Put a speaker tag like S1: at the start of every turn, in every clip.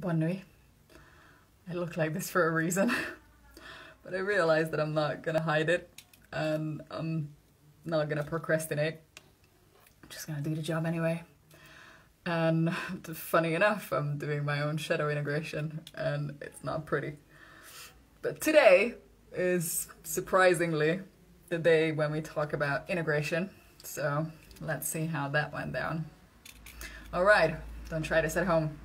S1: Bonne nuit. I look like this for a reason. but I realize that I'm not gonna hide it and I'm not gonna procrastinate. I'm just gonna do the job anyway. And funny enough, I'm doing my own shadow integration and it's not pretty. But today is surprisingly the day when we talk about integration. So let's see how that went down. All right, don't try this at home.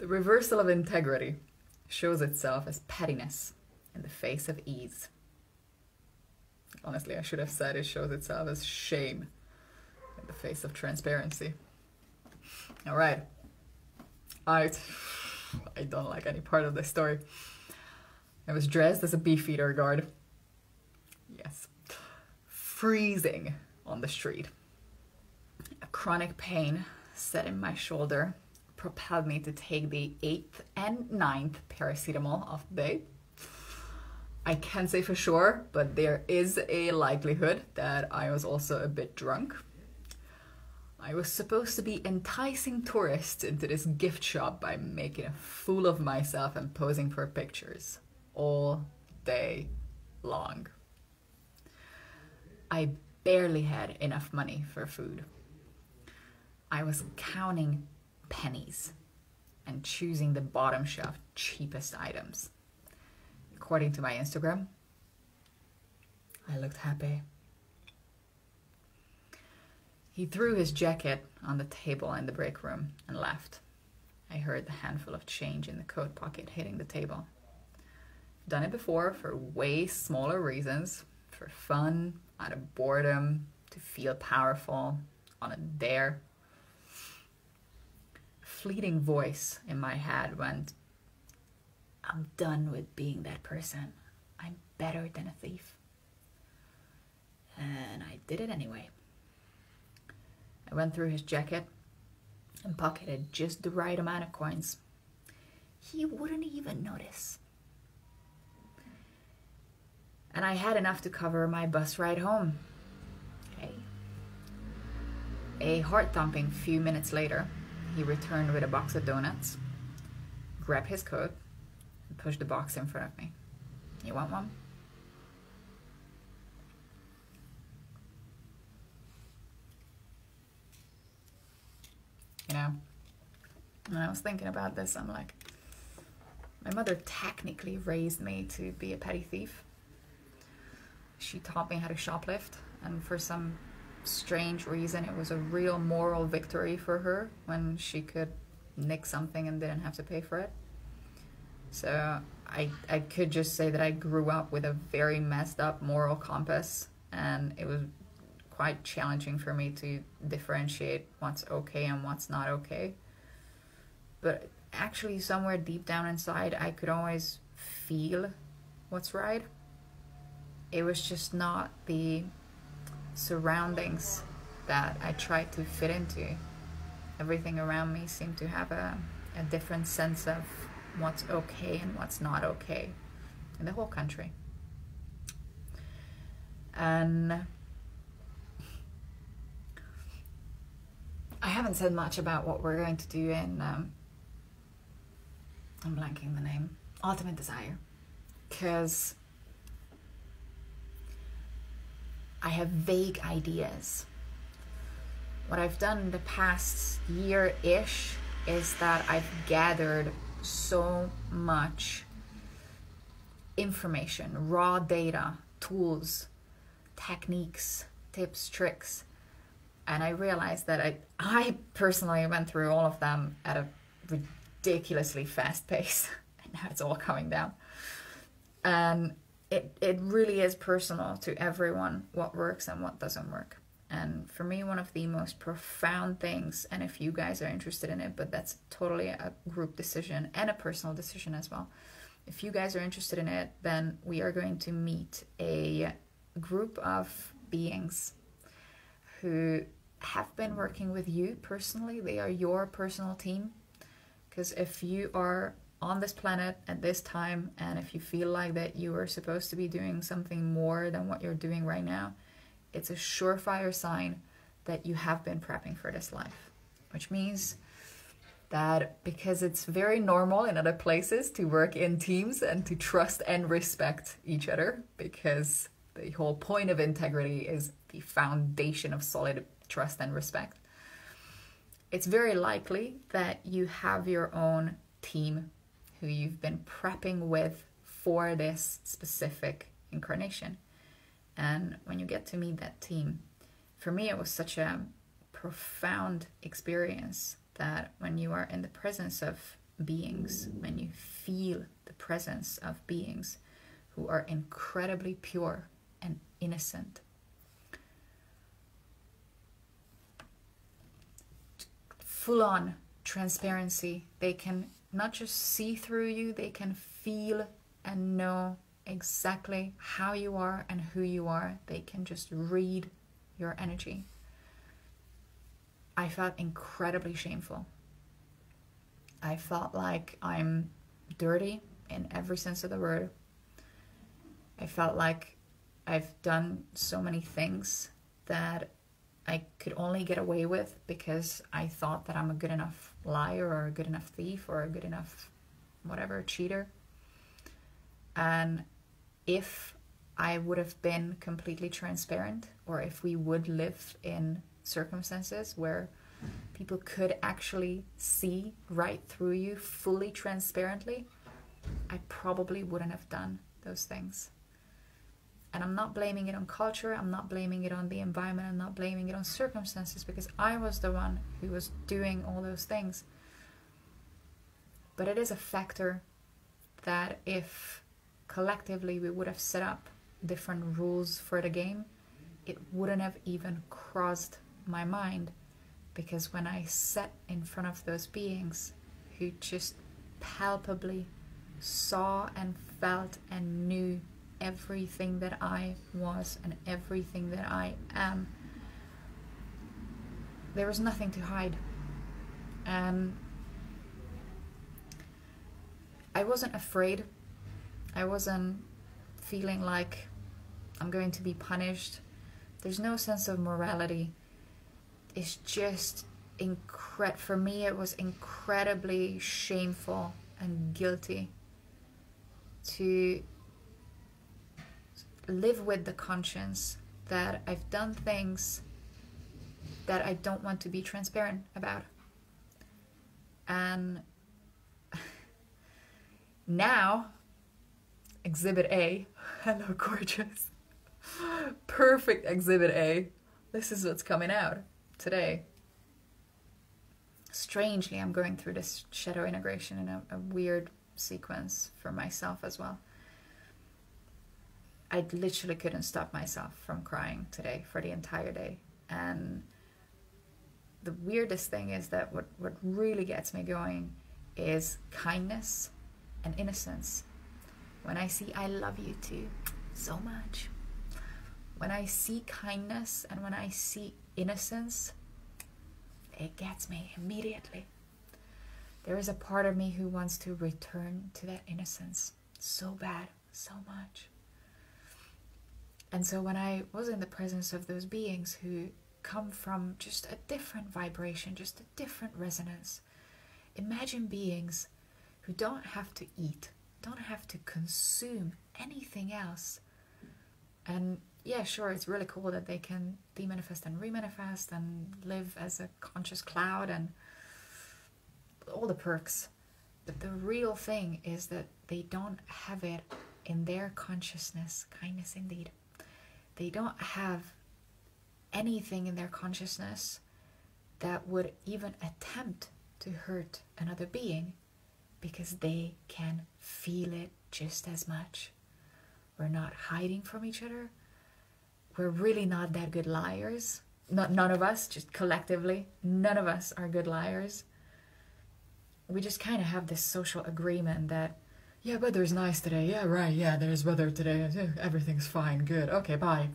S1: The reversal of integrity shows itself as pettiness in the face of ease. Honestly, I should have said it shows itself as shame in the face of transparency. All right. I, I don't like any part of this story. I was dressed as a beefeater guard. Yes. Freezing on the street. A chronic pain set in my shoulder propelled me to take the eighth and ninth paracetamol of the day. I can't say for sure, but there is a likelihood that I was also a bit drunk. I was supposed to be enticing tourists into this gift shop by making a fool of myself and posing for pictures all day long. I barely had enough money for food. I was counting pennies and choosing the bottom shelf cheapest items. According to my Instagram, I looked happy. He threw his jacket on the table in the break room and left. I heard the handful of change in the coat pocket hitting the table. Done it before for way smaller reasons for fun, out of boredom, to feel powerful, on a dare fleeting voice in my head went, I'm done with being that person. I'm better than a thief. And I did it anyway. I went through his jacket and pocketed just the right amount of coins. He wouldn't even notice. And I had enough to cover my bus ride home. A heart thumping few minutes later, he returned with a box of donuts, grabbed his coat, and pushed the box in front of me. You want one? You know, when I was thinking about this, I'm like, my mother technically raised me to be a petty thief. She taught me how to shoplift, and for some strange reason, it was a real moral victory for her when she could nick something and didn't have to pay for it. So I I could just say that I grew up with a very messed up moral compass, and it was quite challenging for me to differentiate what's okay and what's not okay. But actually, somewhere deep down inside, I could always feel what's right. It was just not the surroundings that I tried to fit into. Everything around me seemed to have a, a different sense of what's okay and what's not okay in the whole country. And I haven't said much about what we're going to do in. Um, I'm blanking the name. Ultimate Desire. Because I have vague ideas. What I've done in the past year ish is that I've gathered so much information, raw data, tools, techniques, tips, tricks. And I realized that I, I personally went through all of them at a ridiculously fast pace. And now it's all coming down. And it, it really is personal to everyone what works and what doesn't work. And for me, one of the most profound things, and if you guys are interested in it, but that's totally a group decision and a personal decision as well. If you guys are interested in it, then we are going to meet a group of beings who have been working with you personally. They are your personal team. Because if you are on this planet at this time and if you feel like that you are supposed to be doing something more than what you're doing right now it's a surefire sign that you have been prepping for this life, which means that because it's very normal in other places to work in teams and to trust and respect each other, because the whole point of integrity is the foundation of solid trust and respect. It's very likely that you have your own team who you've been prepping with for this specific incarnation. And when you get to meet that team, for me, it was such a profound experience that when you are in the presence of beings, when you feel the presence of beings who are incredibly pure and innocent, full on transparency, they can not just see through you, they can feel and know exactly how you are and who you are. They can just read your energy. I felt incredibly shameful. I felt like I'm dirty in every sense of the word. I felt like I've done so many things that I could only get away with because I thought that I'm a good enough liar or a good enough thief or a good enough whatever cheater. And if I would have been completely transparent or if we would live in circumstances where people could actually see right through you fully transparently, I probably wouldn't have done those things. And I'm not blaming it on culture, I'm not blaming it on the environment, I'm not blaming it on circumstances because I was the one who was doing all those things. But it is a factor that if collectively we would have set up different rules for the game, it wouldn't have even crossed my mind because when I sat in front of those beings who just palpably saw and felt and knew everything that I was and everything that I am, there was nothing to hide. And I wasn't afraid. I wasn't feeling like I'm going to be punished. There's no sense of morality. It's just incred for me it was incredibly shameful and guilty to live with the conscience that I've done things that I don't want to be transparent about. And now, Exhibit A, hello, gorgeous. Perfect Exhibit A. This is what's coming out today. Strangely, I'm going through this shadow integration in a, a weird sequence for myself as well. I literally couldn't stop myself from crying today for the entire day. And the weirdest thing is that what, what really gets me going is kindness and innocence. When I see I love you too so much. When I see kindness and when I see innocence, it gets me immediately. There is a part of me who wants to return to that innocence so bad, so much. And so when I was in the presence of those beings who come from just a different vibration, just a different resonance, imagine beings who don't have to eat, don't have to consume anything else. And yeah, sure, it's really cool that they can demanifest and remanifest and live as a conscious cloud and all the perks. But the real thing is that they don't have it in their consciousness, kindness indeed they don't have anything in their consciousness that would even attempt to hurt another being because they can feel it just as much. We're not hiding from each other. We're really not that good liars. Not none of us, just collectively, none of us are good liars. We just kind of have this social agreement that yeah, weather's nice today. Yeah, right. Yeah, there's weather today. Everything's fine. Good. Okay, bye.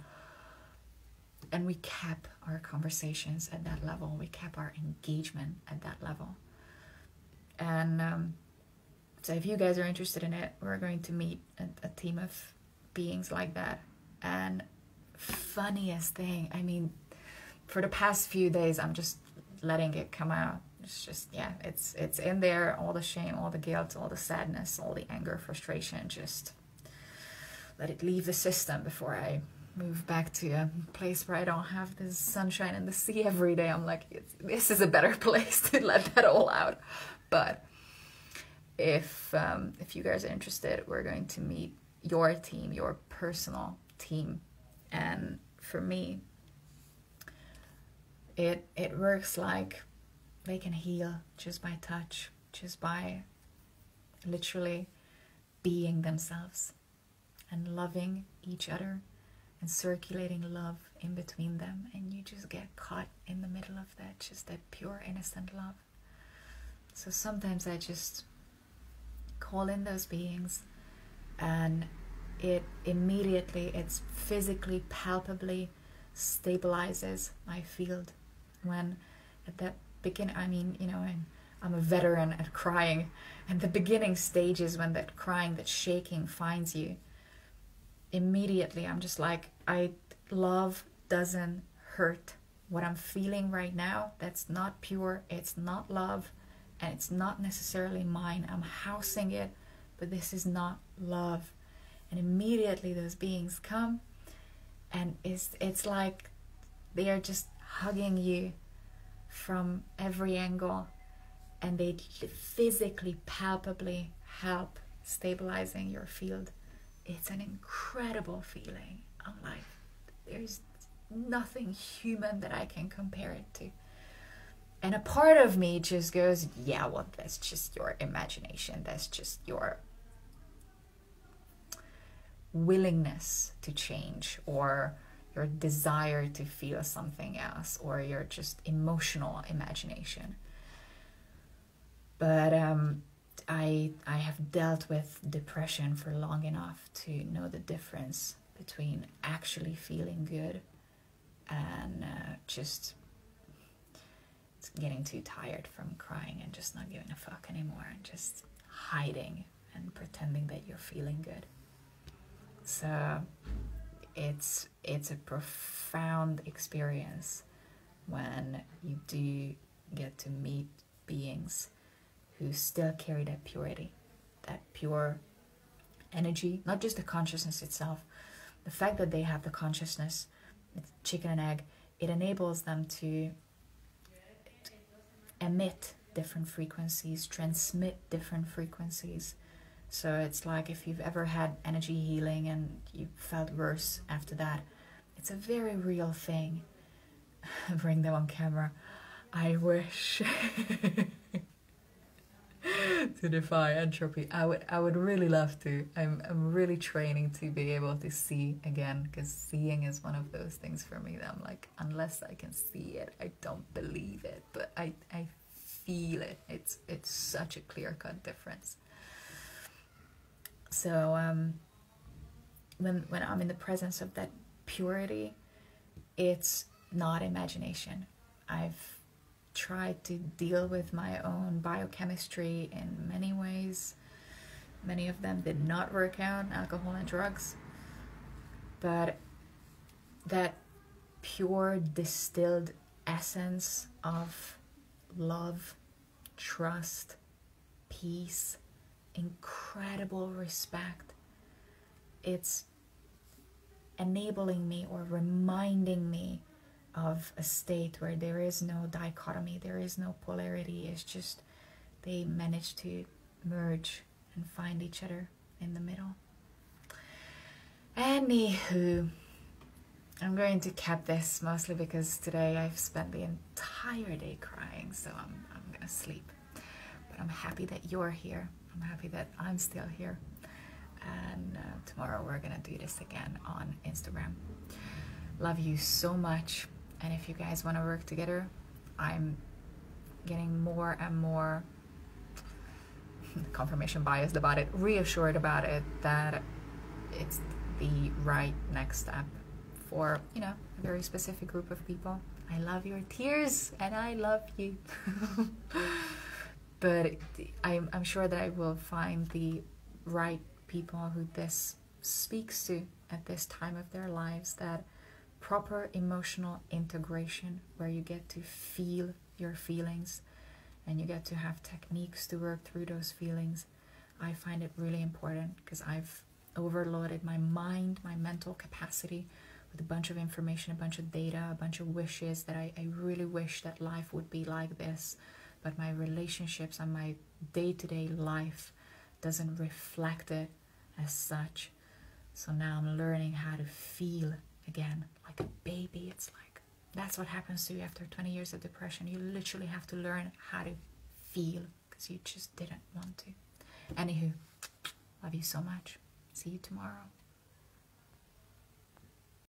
S1: And we kept our conversations at that level. We kept our engagement at that level. And um, so, if you guys are interested in it, we're going to meet a, a team of beings like that. And funniest thing, I mean, for the past few days, I'm just letting it come out. It's just yeah, it's it's in there. All the shame, all the guilt, all the sadness, all the anger, frustration. Just let it leave the system before I move back to a place where I don't have the sunshine and the sea every day. I'm like, this is a better place to let that all out. But if um, if you guys are interested, we're going to meet your team, your personal team, and for me, it it works like they can heal just by touch, just by literally being themselves and loving each other and circulating love in between them. And you just get caught in the middle of that just that pure innocent love. So sometimes i just call in those beings and it immediately it's physically palpably stabilizes my field when at that beginning i mean you know I'm, I'm a veteran at crying and the beginning stages when that crying that shaking finds you immediately I'm just like, I love doesn't hurt. What I'm feeling right now, that's not pure, it's not love, and it's not necessarily mine. I'm housing it, but this is not love. And immediately those beings come and it's it's like they are just hugging you from every angle and they physically palpably help stabilizing your field it's an incredible feeling. I'm like, there's nothing human that I can compare it to. And a part of me just goes, yeah, well, that's just your imagination. That's just your willingness to change or your desire to feel something else or your just emotional imagination. But um, I I have dealt with depression for long enough to know the difference between actually feeling good and uh, just getting too tired from crying and just not giving a fuck anymore and just hiding and pretending that you're feeling good. So it's it's a profound experience when you do get to meet beings who still carry that purity, that pure energy, not just the consciousness itself. The fact that they have the consciousness, chicken and egg, it enables them to emit different frequencies, transmit different frequencies. So it's like if you've ever had energy healing and you felt worse after that, it's a very real thing. Bring them on camera. I wish. to defy entropy. I would I would really love to. I'm I'm really training to be able to see again because seeing is one of those things for me that I'm like unless I can see it, I don't believe it. But I I feel it. It's it's such a clear cut difference. So um when when I'm in the presence of that purity, it's not imagination. I've tried to deal with my own biochemistry in many ways. Many of them did not work out, alcohol and drugs. But that pure distilled essence of love, trust, peace, incredible respect. It's enabling me or reminding me of a state where there is no dichotomy, there is no polarity. It's just they manage to merge and find each other in the middle. Anywho, I'm going to cap this mostly because today I've spent the entire day crying, so I'm, I'm gonna sleep. But I'm happy that you're here. I'm happy that I'm still here. And uh, tomorrow we're gonna do this again on Instagram. Love you so much. And if you guys want to work together, I'm getting more and more confirmation biased about it, reassured about it that it's the right next step for, you know, a very specific group of people. I love your tears and I love you. but I'm, I'm sure that I will find the right people who this speaks to at this time of their lives that proper emotional integration where you get to feel your feelings and you get to have techniques to work through those feelings. I find it really important because I've overloaded my mind, my mental capacity with a bunch of information, a bunch of data, a bunch of wishes that I, I really wish that life would be like this. But my relationships and my day to day life doesn't reflect it as such. So now I'm learning how to feel again like a baby. It's like that's what happens to you after 20 years of depression. You literally have to learn how to feel because you just didn't want to. Anywho, love you so much. See you tomorrow.